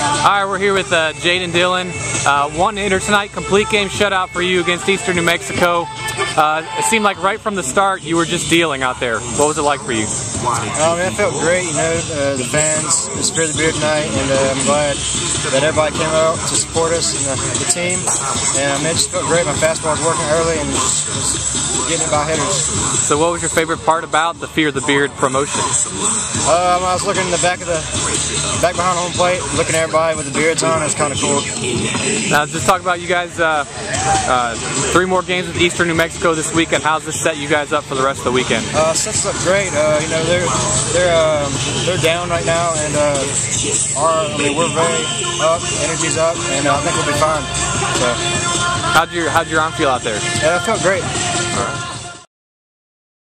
All right, we're here with uh, Jaden Dillon. Uh, one hitter tonight, complete game shutout for you against Eastern New Mexico. Uh, it seemed like right from the start you were just dealing out there. What was it like for you? Um, it felt great, you know, uh, the fans, the spirit of the beer tonight, and uh, I'm glad that everybody came out to support us and the, the team. And um, it just felt great. My fastball was working early and just, just getting it by hitters. So, what was your favorite part about the Fear of the Beard promotion? Um, I was looking in the back of the back behind home plate, looking at everybody with the beards on. It's kind of cool. Now, just talk about you guys. Uh, uh, three more games with Eastern New Mexico this weekend. How's this set you guys up for the rest of the weekend? Uh, sets up great. Uh, you know, they're they're um, they're down right now, and uh, our I mean we're very up, energy's up, and uh, I think we'll be fine. So, How'd your How'd your arm feel out there? Yeah, it felt great.